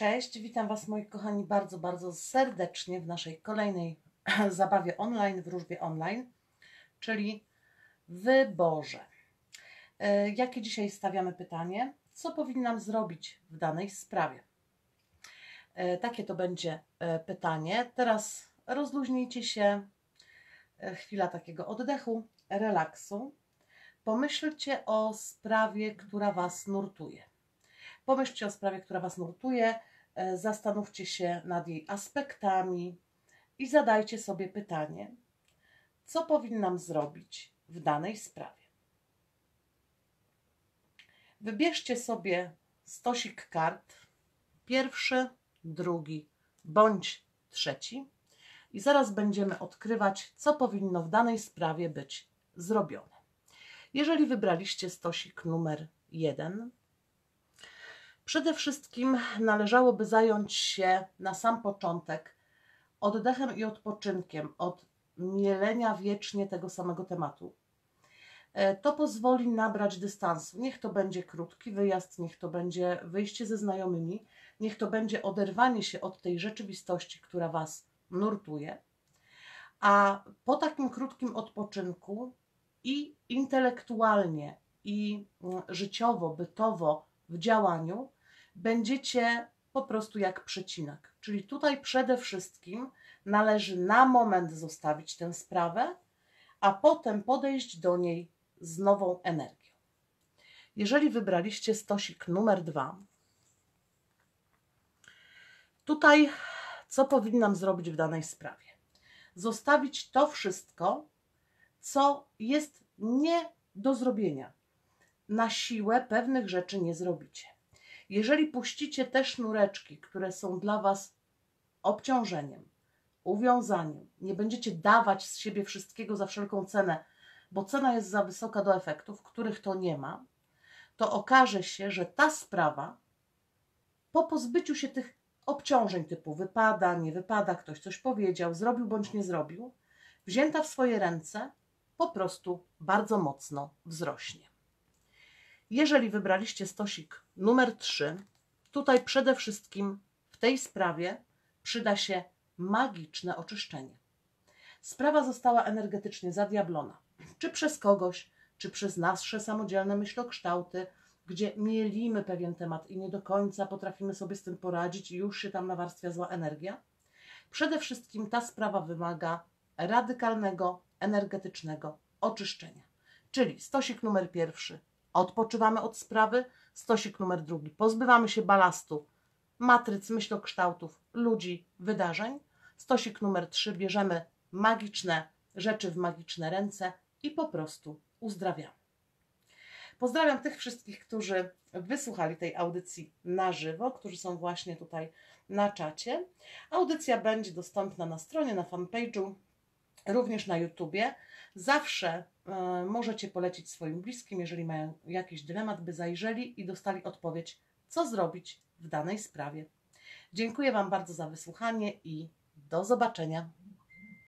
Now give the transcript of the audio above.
Cześć, witam Was moi kochani bardzo, bardzo serdecznie w naszej kolejnej zabawie online, wróżbie online, czyli wyborze. E, Jakie dzisiaj stawiamy pytanie? Co powinnam zrobić w danej sprawie? E, Takie to będzie e, pytanie. Teraz rozluźnijcie się, chwila takiego oddechu, relaksu. Pomyślcie o sprawie, która Was nurtuje. Pomyślcie o sprawie, która Was nurtuje, e, zastanówcie się nad jej aspektami i zadajcie sobie pytanie, co powinnam zrobić w danej sprawie. Wybierzcie sobie stosik kart, pierwszy, drugi bądź trzeci i zaraz będziemy odkrywać, co powinno w danej sprawie być zrobione. Jeżeli wybraliście stosik numer jeden, przede wszystkim należałoby zająć się na sam początek oddechem i odpoczynkiem od mielenia wiecznie tego samego tematu. E, To pozwoli nabrać dystansu. Niech to będzie krótki wyjazd, niech to będzie wyjście ze znajomymi, niech to będzie oderwanie się od tej rzeczywistości, która Was nurtuje. A po takim krótkim odpoczynku i intelektualnie, i mm, życiowo, bytowo w działaniu będziecie po prostu jak przecinak. Czyli tutaj przede wszystkim należy na moment zostawić tę sprawę, a potem podejść do niej z nową energią. Jeżeli wybraliście stosik numer dwa, tutaj co powinnam zrobić w danej sprawie? Zostawić to wszystko, co jest nie do zrobienia. Na siłę pewnych rzeczy nie zrobicie. Jeżeli puścicie te sznureczki, które są dla Was obciążeniem, uwiązaniem, nie będziecie dawać z siebie wszystkiego za wszelką cenę, bo cena jest za wysoka do efektów, których to nie ma, to okaże się, że ta sprawa po pozbyciu się tych obciążeń typu wypada, nie wypada, ktoś coś powiedział, zrobił bądź nie zrobił, wzięta w swoje ręce, po prostu bardzo mocno wzrośnie. Jeżeli wybraliście stosik numer 3, tutaj przede wszystkim w tej sprawie przyda się magiczne oczyszczenie. Sprawa została energetycznie zadiablona, czy przez kogoś, czy przez nasze samodzielne myślokształty, gdzie mielimy pewien temat i nie do końca potrafimy sobie z tym poradzić i już się tam nawarstwia zła energia. Przede wszystkim ta sprawa wymaga radykalnego, energetycznego oczyszczenia. Czyli stosik numer pierwszy odpoczywamy od sprawy, stosik numer drugi pozbywamy się balastu, matryc, myślokształtów, ludzi, wydarzeń. Stosik numer trzy bierzemy magiczne rzeczy w magiczne ręce i po prostu uzdrawiamy. Pozdrawiam tych wszystkich, którzy wysłuchali tej audycji na żywo, którzy są właśnie tutaj na czacie. Audycja będzie dostępna na stronie, na fanpage'u, również na YouTubie. Zawsze e, możecie polecić swoim bliskim, jeżeli mają jakiś dylemat, by zajrzeli i dostali odpowiedź, co zrobić w danej sprawie. Dziękuję Wam bardzo za wysłuchanie i do zobaczenia.